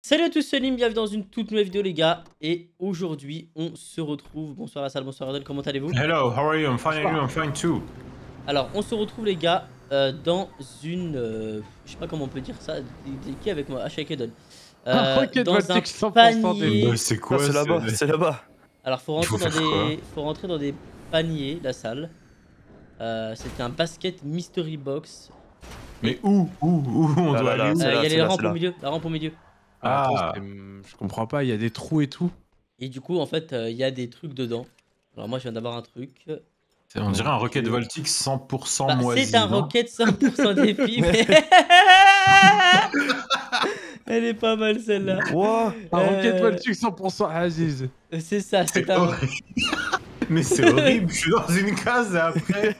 Salut à tous, c'est Lim, bienvenue dans une toute nouvelle vidéo les gars Et aujourd'hui on se retrouve, bonsoir la salle, bonsoir Adel, comment allez-vous? Hello, how are you? I'm fine, and you? I'm fine too. Alors on se retrouve les gars euh, dans une, euh, je sais pas comment on peut dire ça, qui avec moi? Ah je suis avec. Ah, Euh, ok, dans un 100% panier, Euh, C'est quoi Ah, c'est ce- là-bas, c'est là-bas. alors faut faut rentrer, dans des, faut rentrer dans des paniers la salle Euh, C'était un basket mystery box Mais où? Où? Où? On doit là, là, aller Euh, c'est Il y a c'est les rampes c'est au milieu, la rampe au milieu Ah. Attends, c'est- je comprends pas, il y a des trous et tout. Et du coup en fait euh, il y a des trucs dedans Alors moi je viens d'avoir un truc On dirait un Rocket Voltic 100% Bah, moisi. c'est un rocket 100% défi, mais... Elle est pas mal celle-là. Un Euh, Rocket Voltic 100% Aziz. C'est ça, c'est un... horrible. Mais c'est horrible, je suis dans une case et après.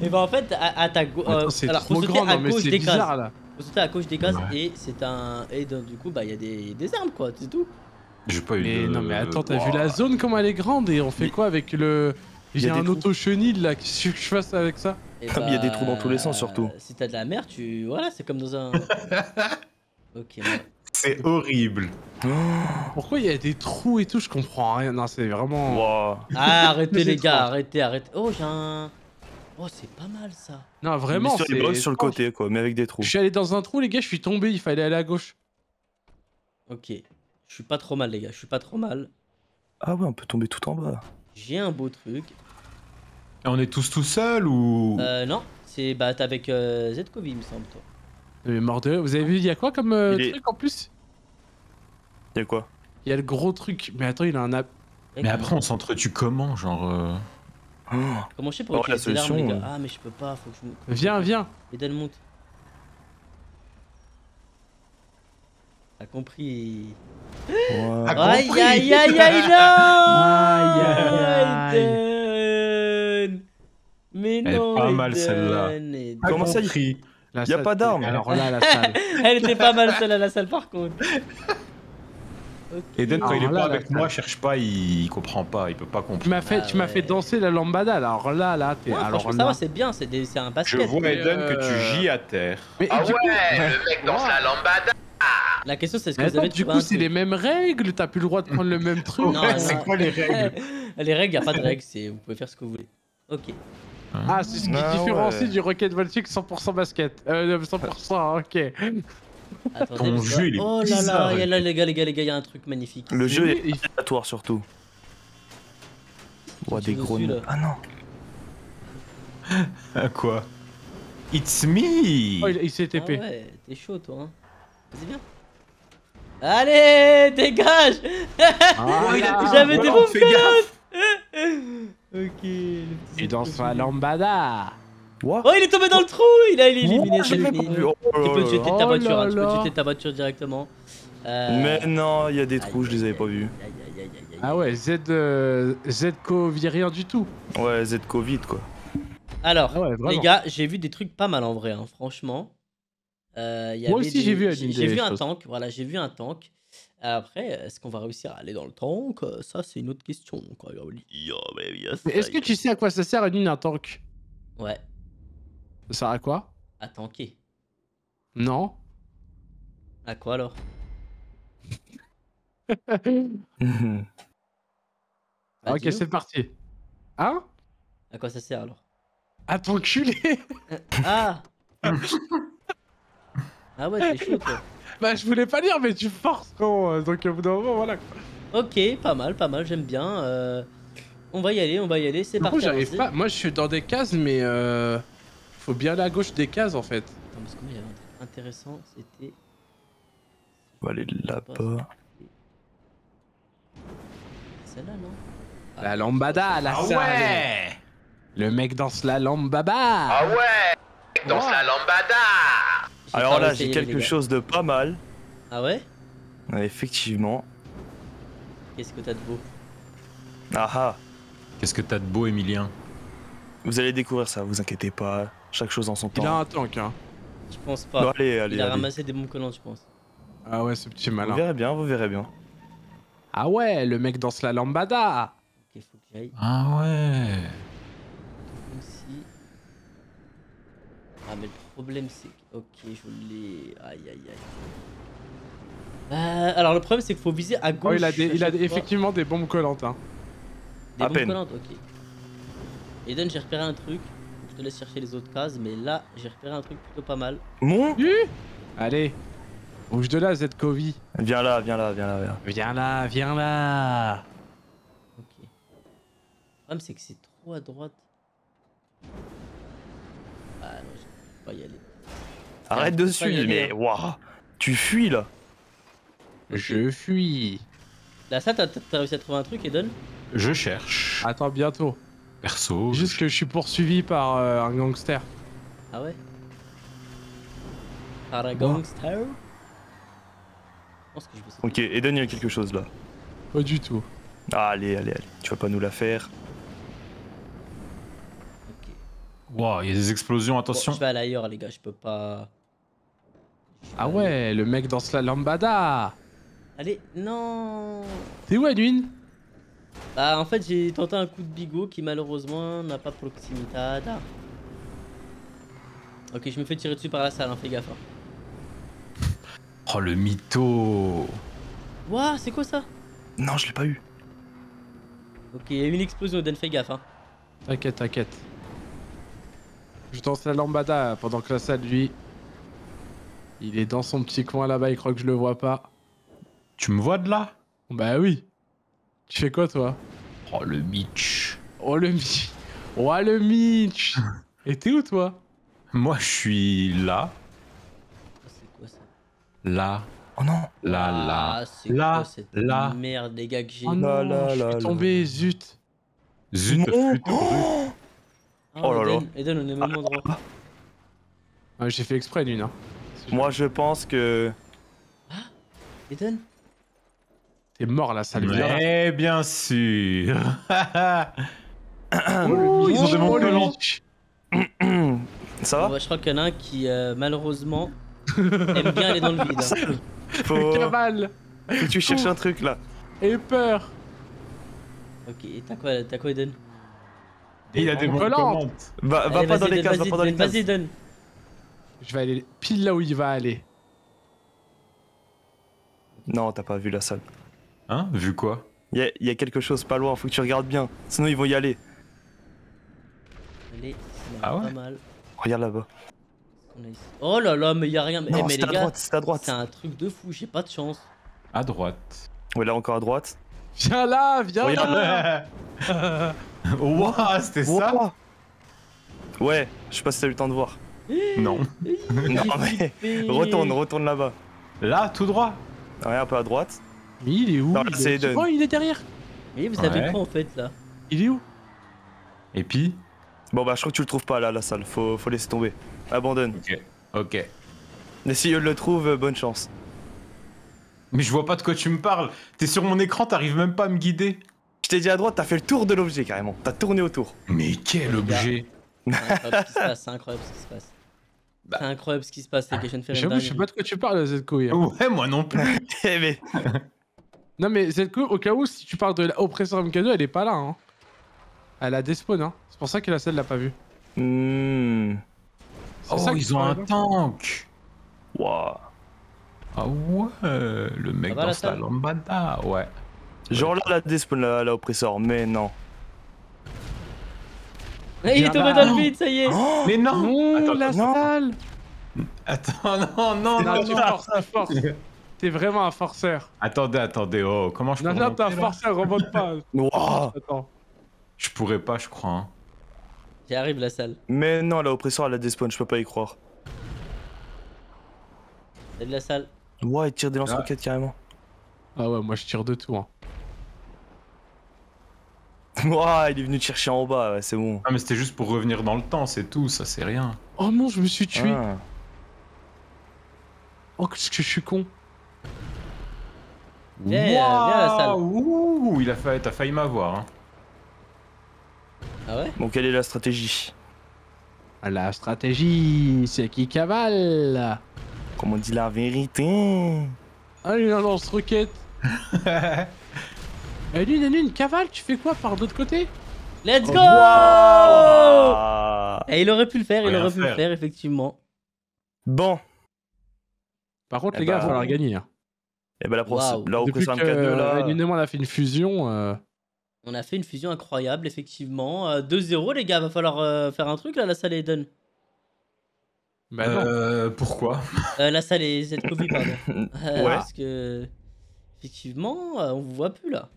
Et bah en fait, à, à ta gauche... C'est alors, faut trop sauter grand, à non mais gauche c'est des cases. bizarre là. Sauter à gauche des cases Ouais. et c'est un... Et donc, du coup, bah il y a des... des armes quoi, c'est tout. J'ai pas eu Mais de- non mais attends, t'as Wow. vu la zone comment elle est grande et on fait Mais- quoi avec le... Il y J'ai a un des trous. auto-chenil là, qu'est-ce que je fasse avec ça? Ah, mais il y a des trous dans tous les sens, surtout. Si t'as de la mer, tu... Voilà, c'est comme dans un... ok. C'est horrible. Pourquoi il y a des trous et tout, je comprends rien. Non c'est vraiment... Ah, arrêtez les gars, arrêtez, arrêtez. Oh, j'ai un... Oh, c'est pas mal ça. Non vraiment, Sur c'est... les blocs sur le côté, quoi, mais avec des trous. Je suis allé dans un trou les gars, je suis tombé, il fallait aller à gauche. Ok. Je suis pas trop mal les gars, je suis pas trop mal. Ah ouais, on peut tomber tout en bas. J'ai un beau truc. Et on est tous tout seuls ou? Euh, non, c'est bah t'es avec euh, il me semble, toi. Mais mort de... Vous avez vu, il y a quoi comme euh, Il est- truc en plus? Y'a quoi? Il y a le gros truc. Mais attends, il a un app. Mais après, on s'entretue comment Genre. Oh. Comment je sais pour Oh, la utiliser l'arme, les solution, gars euh. Ah, mais je peux pas, faut que je me. Viens, viens. Donne monte. T'as compris. Ah, Aïe compris. aïe aïe aïe non Aïe, aïe, Eden Mais Elle est non pas mal, Eden, celle-là. Eden. Comment ça, il- compris. La Y a salle, pas d'armes. Alors là, la salle. Elle était pas mal celle à la salle par contre. Ok. Eden, quand Alors il est là, pas avec salle. moi, cherche pas, il... il comprend pas, il peut pas Tu comprendre. m'as fait, Ah tu m'as fait ouais. danser la lambada. Alors là, là, t'es. Ouais, alors là. ça va, c'est bien, c'est des- c'est un Je basket. vois Mais, Eden que tu euh, gis à terre. Mais Ah du coup, ouais, le mec danse la lambada. La question c'est est-ce que mais vous attends, avez du coup, c'est les mêmes règles? T'as plus le droit de prendre le même truc? Non, Ouais, c'est quoi les règles? Les règles, y a pas de règles, c'est vous pouvez faire ce que vous voulez. Ok. Ah, c'est ce qui Ah différencie ouais. du Rocket Voltic 100% basket. Euh, 100%, ok. Attendez, Ton jeu, il est Oh là bizarre, là, y a Eden. là les gars, les gars, les gars, y a un truc magnifique. Le jeu est Il- aléatoire surtout. Tu des gros dessus. Ah non Ah, quoi? It's me Oh, il, il s'est Ah TP. ouais, t'es chaud toi. Hein. Vas-y viens. Allez, dégage Ah. J'avais des gaffe. Ok. le petit Et dans sa lambada. Oh, il est tombé dans le trou Il a il est éliminé, vu. Oh Tu peux de ta Oh voiture, là hein, tu peux de ta voiture directement. Euh, Mais non, il y a des trous, aïe, je les avais pas vus. Ah ouais, Z, euh, Z-Co vit rien du tout. Ouais, Z Covid quoi. Alors, Ah ouais, les gars, j'ai vu des trucs pas mal en vrai, hein, franchement. Euh, y Moi avait aussi, des- j'ai vu, J'ai vu un choses. tank, voilà, j'ai vu un tank. Après, est-ce qu'on va réussir à aller dans le tank? Ça, c'est une autre question. Oh, est-ce que tu sais à quoi ça sert une un tank? Ouais, Ça sert à quoi? À tanker. Non À quoi alors? Bah, Ok, dis-nous. c'est parti. Hein? À quoi ça sert alors? À t'enculer Ah Ah ouais, t'es chaud toi. Bah, je voulais pas dire, mais tu forces, gros. euh, Donc, au bout d'un moment, voilà. Ok, pas mal, pas mal, j'aime bien. euh, On va y aller, on va y aller, c'est parti. j'arrive avancez. pas. Moi, je suis dans des cases, mais euh... faut bien aller à gauche des cases en fait. Attends, parce que moi, il y avait un truc intéressant, c'était. On va aller là-bas. Celle-là, non La lambada, la Ah salle. ouais Le mec danse la lambada. Ah ouais, le mec danse la lambada. Alors là, j'ai quelque chose de pas mal. Ah ouais Ouais, Effectivement. Qu'est-ce que t'as de beau Ah ah Qu'est-ce que t'as de beau, Emilien Vous allez découvrir ça, vous inquiétez pas. Chaque chose en son Il a temps. un tank, hein. Je pense pas. allez, allez, Il a allez. ramassé des bombes collantes, je pense. Ah ouais, ce petit Vous malin. verrez bien, vous verrez bien. Ah ouais, le mec danse la lambada. Ok, faut que j'aille. Ah ouais. Ah, mais le problème, c'est que. Ok, je l'ai. Aïe, aïe, aïe. Euh, alors le problème c'est qu'il faut viser à gauche. Oh, il a, des- il a effectivement des bombes collantes. Hein. Des À bombes peine. collantes, ok. Eden, j'ai repéré un truc. Je te laisse chercher les autres cases, mais là, j'ai repéré un truc plutôt pas mal. Mon Allez, bouge de là, Z-Covi. Viens là, viens là, viens là, viens. Viens là, viens là. Ok. Le problème, c'est que c'est trop à droite. Ah non, je peux pas y aller. Arrête de suivre, mais hein. waouh Tu fuis là Je fuis. Là, ça, t'as t'as réussi à trouver un truc, Eden? Je cherche. Attends, bientôt. Perso. je Juste que je suis poursuivi par euh, un gangster. Ah ouais Par un gangster Je pense que je vais sauter. Ok, Eden, il y a quelque chose là. Pas du tout. Ah, allez, allez, allez. Tu vas pas nous la faire. Ok. Wow, il y a des explosions, Bon, attention. je vais aller ailleurs, les gars, je peux pas. Je Ah aller- ouais, le mec danse la lambada. Allez, non T'es où, Edwin? Bah, en fait, j'ai tenté un coup de bigot qui malheureusement n'a pas proximité. Ok, je me fais tirer dessus par la salle, hein, fais gaffe. hein. Oh, le mytho. Ouah, c'est quoi ça? Non, je l'ai pas eu. Ok, il y a eu une explosion, Eden, fais gaffe. Hein. T'inquiète, t'inquiète. Je danse la lambada pendant que la salle, lui, il est dans son petit coin là-bas, il croit que je le vois pas. Tu me vois de là? Bah oui. Tu fais quoi, toi? Oh, le Mitch. Oh le Mitch Oh le Mitch Et t'es où, toi? Moi, je suis là, C'est quoi ça? Là, Oh non là, là. Ah, c'est là, quoi cette là. merde, les gars, que j'ai Oh non, là, je suis là. tombé, zut Zut, Non. brut. Ah, Oh là là. Eden, Eden, on est au même endroit. Ah, J'ai fait exprès, Edwin. Hein. Moi, je pense que. Eden? T'es mort, la salle. viens là. Mais bien sûr. Oh, ils ont des. Mitch. Ça Bon, va bah, Je crois qu'il y en a un qui, euh, malheureusement, aime bien aller dans le vide. hein. Faut... Que tu cherches un truc là. et peur Ok, et t'as quoi, t'as quoi, Eden? Et il a des. Va, va Allez, pas dans les cases, va pas dans les cases. Vas-y, Eden. Je vais aller pile là où il va aller. Non, t'as pas vu la salle. Hein Vu quoi Il y a, y a quelque chose pas loin, faut que tu regardes bien. Sinon, ils vont y aller. Allez, c'est Ah ouais pas mal. Regarde là-bas. Oh là là, mais y a rien. Eh, Non, mais c'est les à gars, droite, c'est à droite. c'est un truc de fou, j'ai pas de chance. À droite. Ouais, là encore à droite. Viens là, viens Regarde. là Waouh, c'était ça. Ouais, je sais pas si t'as eu le temps de voir. Non. Non, mais retourne, retourne là-bas. Là, tout droit. Ouais, un peu à droite. Mais il est où Non, là, il est... Eden. Oh, il est derrière Mais vous avez Ouais. quoi en fait là Il est où Et puis Bon, bah, je crois que tu le trouves pas là, la salle. Faut, faut laisser tomber. Abandonne. Ok. Ok. Mais si elle le trouve, euh, bonne chance. Mais je vois pas de quoi tu me parles. T'es sur mon écran, t'arrives même pas à me guider. Je t'ai dit à droite, t'as fait le tour de l'objet carrément. T'as tourné autour. Mais quel objet C'est incroyable ce qui se passe, c'est incroyable ce qui se passe. Bah. C'est incroyable ce qui se passe, les J'avoue, je sais pas de quoi tu parles, Zedko. hein. Ouais, moi non plus. Eh, mais. Non, mais Zedko, au cas où, si tu parles de l'oppresseur MK2, elle est pas là. Hein. Elle a despawn, hein. C'est pour ça que la salle l'a pas vue. Hmm. C'est Oh, ça ils ont un tank. Waouh. Ah ouais, le mec dans sa lambada, ouais. Genre là, la despawn, la, la oppresseur, mais non. Eh, il est tombé dans le vide, ça y est Oh Mais non Non, Attends, la non. salle Attends, non, non, Non, non, tu non. forces, tu forces. T'es vraiment un forceur. Attez, attendez, oh, comment je peux Non, non, t'es un forceur, remonte pas. Attends. Je pourrais pas, je crois. hein. J'y arrive, la salle. Mais non, la oppresseur, elle a despawn, je peux pas y croire. C'est de la salle. Ouais, il tire des lance-roquettes carrément. Ah ouais, moi je tire de tout. Hein. Waouh, il est venu te chercher en bas, ouais, c'est bon. Ah, mais c'était juste pour revenir dans le temps, c'est tout, ça c'est rien. Oh non, je me suis tué. Ah. Oh, qu'est-ce que je suis con. Viens, viens à la salle. Ouh, il a failli, t'as failli m'avoir. Hein. Ah ouais? Bon, quelle est la stratégie? La stratégie, c'est qui cavale. Comme on dit la vérité Ah, il a un lance-roquette. Eh, Lune, Lune, cavale, tu fais quoi par l'autre côté? Let's go Ah. Et il aurait pu le faire, il aurait pu le faire. faire, effectivement. Bon, Par contre, Eh les gars, il bah, va falloir gagner. hein. Et ben la, pro- Waouh. la Depuis représente que 4-2 là. Et moi on a fait une fusion. euh, On a fait une fusion incroyable, effectivement. Euh, 2-0, les gars, va falloir euh, faire un truc là, la salle Eden. Bah non. Euh, pourquoi? Euh, la salle est cette Covid, pardon. Euh, Ouais. Parce que, effectivement, euh, on vous voit plus là.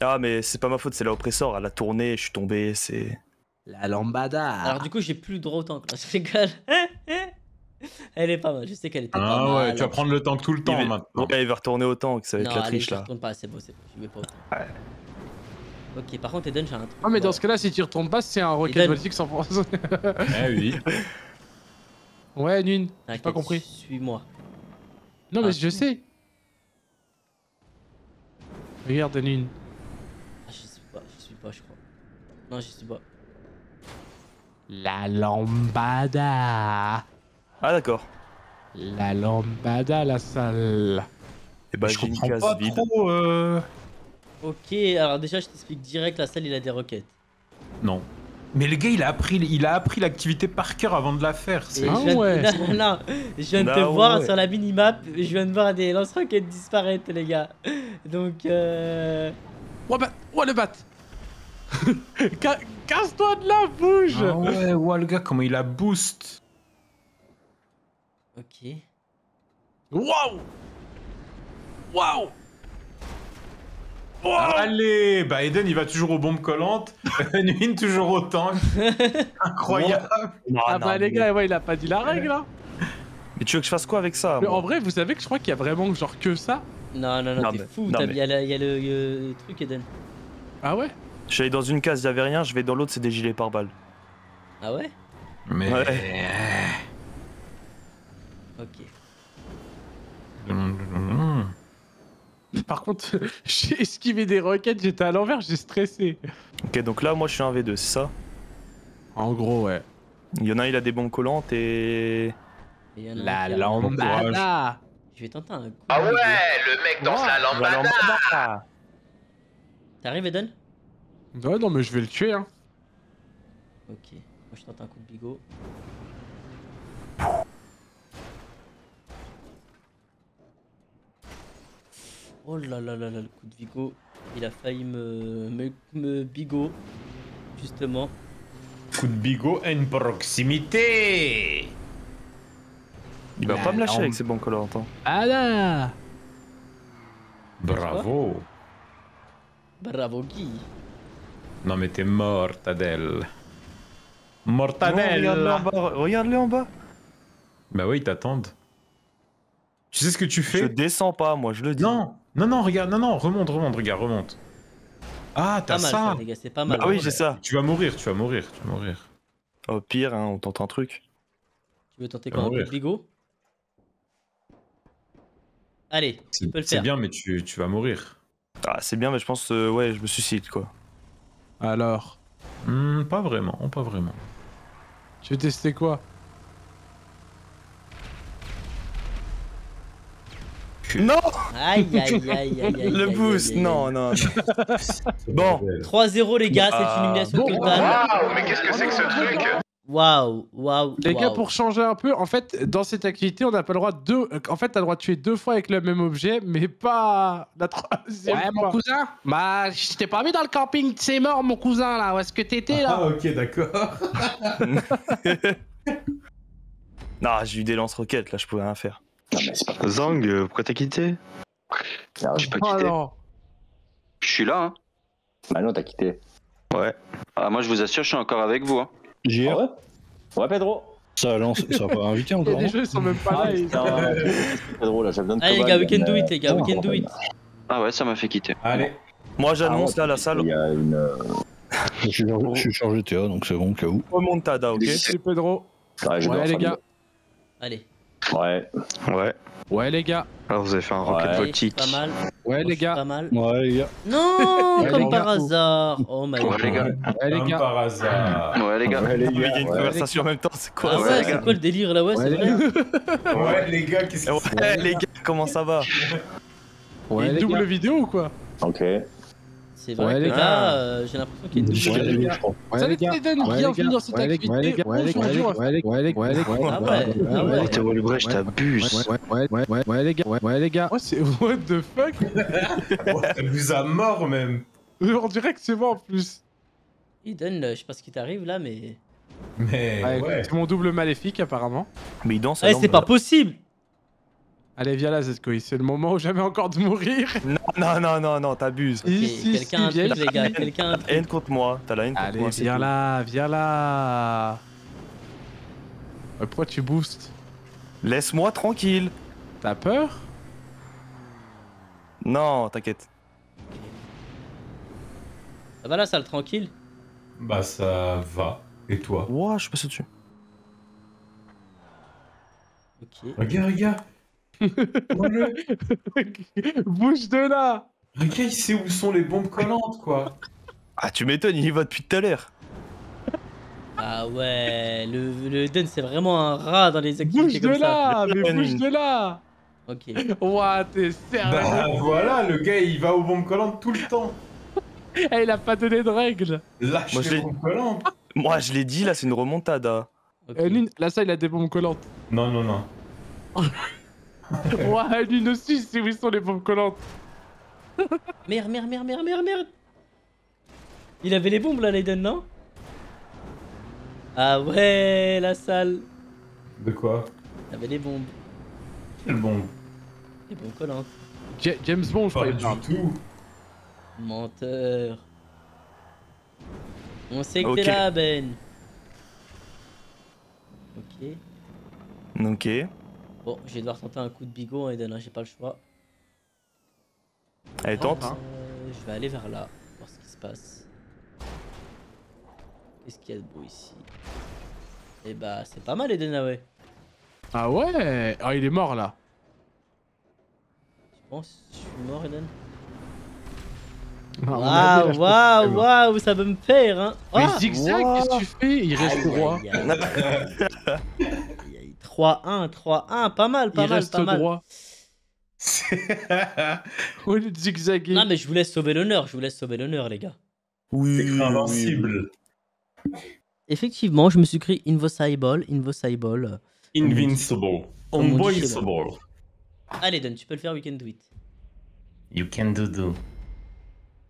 Ah, mais c'est pas ma faute, c'est la oppresseur. Elle a tourné, je suis tombé, c'est. La lambada. Alors, du coup, j'ai plus le droit au là. Je rigole. Elle est pas mal, je sais qu'elle était pas Ah mal. ouais, tu vas prendre le temps tout le temps il, va... maintenant. Ouais, il va retourner au tank, ça va être Non, la allez, triche je là. retourne pas, c'est bon, c'est bon, je vais pas autant. Ouais. Ok, par contre, Eden, j'ai un truc. Ah mais dans ce cas-là, si tu retournes pas, c'est un rocket voltique sans force. Eh oui. ouais, Nune. J'ai T'inquiète, pas compris. Suis-moi. Non mais Ah. je sais. Regarde Nune. Ah, j'y suis pas, j'y suis pas, je crois. Non, j'y suis pas. La lambada. Ah, d'accord. La lambada, la salle. Et bah, je j'ai une comprends case pas vide. trop. euh, Ok, alors déjà, je t'explique direct, la salle, il a des roquettes. Non. Mais le gars, il a appris, il a appris l'activité par cœur avant de la faire. C'est Ah je viens de- ouais. Non, non, je viens de te Ah voir ouais. sur la minimap, je viens de voir des lance-roquettes disparaître, les gars. Donc, euh... Bah, oh le bat. Ca- Casse-toi de là, bouge. Ah ouais, ouais, le gars, comment il a boost. Ok. Waouh. Waouh. Allez, bah Eden, il va toujours aux bombes collantes. Nuin, toujours au tank. Incroyable. Ah bah les gars, ouais, il a pas dit la règle hein. Mais tu veux que je fasse quoi avec ça Mais moi en vrai, vous savez que je crois qu'il y a vraiment genre que ça Non, non, non, Non, t'es mais- fou, mais- il y a, la- il y a le, euh, truc, Eden. Ah ouais? Je suis allé dans une case, il y avait rien, je vais dans l'autre, c'est des gilets pare-balles. Ah ouais? Mais. Ouais. Ok. Par contre, j'ai esquivé des roquettes, j'étais à l'envers, j'ai stressé. Ok, donc là, moi, je suis un V2, c'est ça En gros, ouais. Il y en a un, il a des bombes collantes et. En La lambada. Je vais tenter un coup. Ah ouais, le mec danse la Bah, lambada. lambada. T'arrives, Eden Ouais, non, mais je vais le tuer, hein. Ok. Moi, je tente un coup de bigot. Oh là là là là, le coup de bigot. Il a failli me, me, me bigot. Justement. Coup de bigot une proximité. Il va La pas me lâcher lampe. avec ses bombes collantes. hein. Ah là Bravo. Bravo, Guy. Non, mais t'es mortadelle. Mortadelle. Regarde-le en bas, regarde-le en bas. Bah oui, ils t'attendent. Tu sais ce que tu Je fais descends pas, moi, je le dis. Non, non, non, regarde, non, non, remonte, remonte, regarde, remonte. Ah, t'as ça. ça, les gars, c'est pas mal. Ah oui, j'ai ça. Tu vas mourir, tu vas mourir, tu vas mourir. Au pire, hein, on tente un truc. Tu veux tenter quoi Un coup ouais. de bigot Allez, tu peux le C'est faire. bien, mais tu, tu vas mourir. Ah, c'est bien, mais je pense, euh, ouais, je me suicide, quoi. Alors? Hmm, pas vraiment, pas vraiment. Tu veux tester quoi? Non Aïe, aïe, aïe, aïe, aïe. Le aïe, boost, aïe, aïe, non, non, non. Bon. 3-0, les gars, c'est une Ah, élimination bon, totale. Waouh, mais qu'est-ce que c'est que ce truc Waouh, waouh. Les gars, pour changer un peu, en fait, dans cette activité, on n'a pas le droit de deux. En fait, t'as le droit de tuer deux fois avec le même objet, mais pas la troisième Ouais, mon cousin Bah, je t'ai pas vu dans le camping, c'est mort, mon cousin, là. Où est-ce que t'étais, là? Ah, ok, d'accord. Non, j'ai eu des lance-roquettes, là, je pouvais rien faire. Non, mais c'est pas Zang, euh, pourquoi t'as quitté Non, j'ai pas Oh quitté. non. Je suis là, hein. Bah non, t'as quitté. Ouais. Ah, moi, je vous assure, je suis encore avec vous. Hein. JR, Ah ouais? Ouais, Pedro ça, lance... ça va pas invité Et encore. les jeux sont même pas Ah, là. putain, Pedro, là, de Allez, les gars, we can do it, euh, les gars, we non, can do ouais, it. Ah ouais, ça m'a fait quitter. Allez. Moi, ah j'annonce, ouais, là, la salle, Il y a une. euh, Je suis, je suis sur GTA, donc c'est bon, cas où. remontada, ok C'est Pedro. Ouais, ça, les gars. Allez, Ouais. Ouais. Ouais, les gars. Alors, vous avez fait un rocket Ouais. pas mal. Ouais, les gars. Pas mal. Ouais, les gars. Non, Ouais, comme les par gars. hasard. Oh my Ouais, god. les gars. Ouais, les Comme gars. par hasard. Ouais, les gars. Ouais, les il y a une ouais. conversation en même temps, c'est quoi Ah ça ouais, les c'est gars. quoi le délire là? Ouais, c'est Ouais, vrai. Ouais, les gars, qu'est-ce que c'est Ouais, les gars, comment ça va? Ouais, double gars. vidéo ou quoi? Ok. C'est vrai Ouais, que les là, gars. euh, j'ai l'impression qu'il y a une Jusqu'à double- la nuit, je crois. Ouais, Salut les gars. Eden, Ouais, bienvenue les gars. dans cette Ouais, les gars. Ouais, les activité. gars. Ouais, les gars. Aujourd'hui, on va Ouais, les gars. Ouais, les gars. Ouais, les gars. Ah ouais, ah Ouais, ouais. ouais. T'es Wallbrecht, t'abuses. Ouais, ouais, ouais, ouais, ouais, les gars. Ouais, ouais, les gars. Oh, c'est what the fuck? T'abuses à mort même. On dirait que c'est moi en plus. Eden, euh, je sais pas ce qui t'arrive là, mais. Mais Ouais, ouais. C'est mon double maléfique apparemment. Mais il danse à Eh, c'est pas possible Allez, viens là, Zescoï. C'est le moment où jamais encore de mourir. Non, non, non, non, non, t'abuses. Ok, Ici, quelqu'un un si, truc, les gars, quelqu'un a un truc. Haine contre moi, t'as la haine contre Allez, moi. c'est viens là, viens là. Euh, Pourquoi tu boostes? Laisse-moi tranquille. T'as peur? Non, t'inquiète. Ça va là, salle tranquille? Bah ça va. Et toi? Ouah, je suis passé dessus. Ok. Regarde, regarde. Bouge de là Regarde, il sait où sont les bombes collantes, quoi. Ah, tu m'étonnes, il y va depuis tout à l'heure. Ah ouais, le, le Eden c'est vraiment un rat dans les Bouge activités de comme ça. là Mais bouge de là Ok. Ouah, t'es sérieux Bah voilà, le gars il va aux bombes collantes tout le temps. Eh, il a pas donné de règles Lâche Moi, je les l'ai- bombes collantes. Moi, je l'ai dit, là, c'est une remontada. ok. Eh, Lune, là, ça, il a des bombes collantes. Non, non, non. Ouah, Lune aussi, c'est où sont les bombes collantes Merde, merde, merde, merde, merde, merde Il avait les bombes là, l'Eden, non? Ah ouais, la salle De quoi? Il avait les bombes. Quelle bombe? Les bombes collantes. Ja- James Bond, je Pas crois. du parle. tout. Menteur. On sait que t'es là, Ben. Ok. Ok. Bon, je vais devoir tenter un coup de bigot, Eden, hein, j'ai pas le choix. Allez, tente. Hein. Euh, je vais aller vers là, voir ce qui se passe. Qu'est-ce qu'il y a de beau ici? Eh bah, c'est pas mal, Eden, ah ouais. Ah ouais? Ah, il est mort, là. Tu penses que je suis mort, Eden? Waouh, je waouh, pense waouh, ça veut me faire, hein Mais Ah zigzag, qu'est-ce que tu fais? Il reste Aïe, 3-1, 3-1, pas mal, pas Il mal, reste pas mal. droit. Au lieu de zigzaguer. Non, mais je vous laisse sauver l'honneur, je vous laisse sauver l'honneur, les gars. Oui. C'est invincible. Effectivement, je me suis Invisible. Invincible. Dit chez Unbreakable. Allez, Don, tu peux le faire, we can do it. You can do do.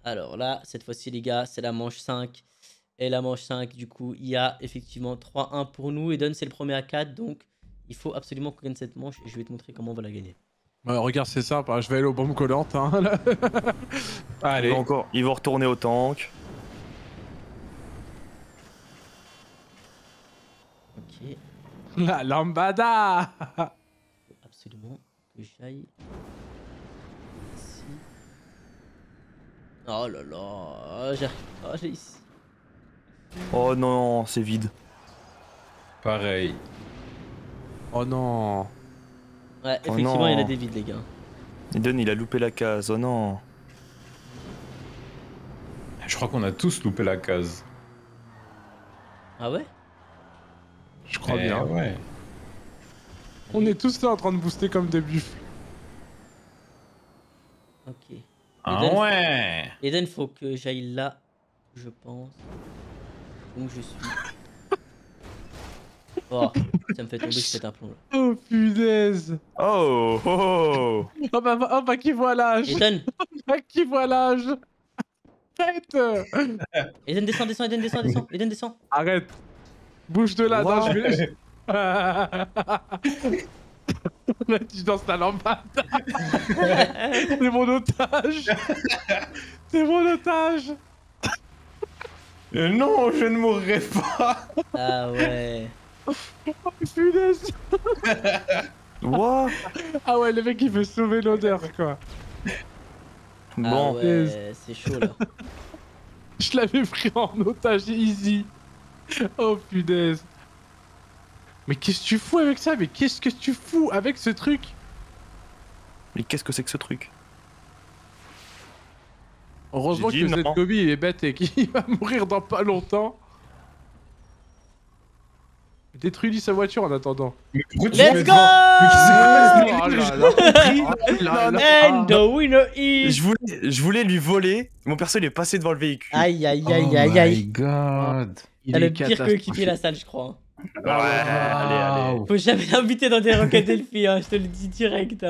Alors là, cette fois-ci, les gars, c'est la manche 5. Et la manche 5, du coup, il y a effectivement 3-1 pour nous. Et Don, c'est le premier à 4. Donc, il faut absolument qu'on gagne cette manche. Et je vais te montrer comment on va la gagner. Ouais, regarde, c'est simple, hein, je vais aller aux bombes collantes. Hein, Allez. va encore, il va retourner au tank. Ok. La lambada faut absolument que j'aille ici. Oh là là, j'arrive pas, j'ai ici. Oh non, c'est vide. Pareil. Oh non Ouais, Oh effectivement, il y en a des vides, les gars. Eden, il a loupé la case. Oh non. Je crois qu'on a tous loupé la case. Ah ouais? Je crois Eh bien. Ouais. On est tous là en train de booster comme des buffles. Ok. Ah Eden, ouais. Eden, faut que j'aille là, je pense. Donc je suis. Oh, ça me fait tomber, je pète un plomb là. Oh punaise Oh, oh, oh. Oh bah, oh bah qui voit l'âge? Eden, Bah qui voit l'âge? Arrête Eden descend, descend, Eden descend, descend, Eden descend. Arrête Bouge de là, non, je vais... Là, tu danses la lambada C'est mon otage C'est mon otage Euh, non, je ne mourrai pas. Ah ouais. Oh punaise. What? Ah ouais, le mec il veut sauver l'odeur quoi. Ah Bon, ouais, c'est chaud là. Je l'avais pris en otage easy. Oh punaise. Mais qu'est-ce que tu fous avec ça? Mais qu'est-ce que tu fous avec ce truc? Mais qu'est-ce que c'est que ce truc? Heureusement que non. Gobi il est bête et qu'il va mourir dans pas longtemps. Détruis-lui sa voiture en attendant. Mais pourquoi tu Let's go Oh. Oh. And the winner is... Je voulais, je voulais lui voler, mon perso il est passé devant le véhicule. Aïe aïe Oh aïe aïe aïe. god. Il T'as est le pire catastrophique. coéquipier la salle, je crois. Ouais, allez, allez. Faut jamais l'inviter dans des Rocket Delphi, hein, je te le dis direct.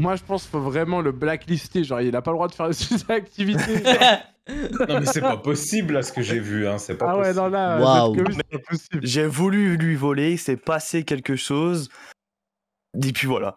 Moi, je pense qu'il faut vraiment le blacklister. Genre, il a pas le droit de faire ses activités. Non, mais c'est pas possible là ce que j'ai vu, hein. C'est pas ah ouais, non, là, c'est possible. J'ai voulu lui voler, il s'est passé quelque chose. Et puis voilà.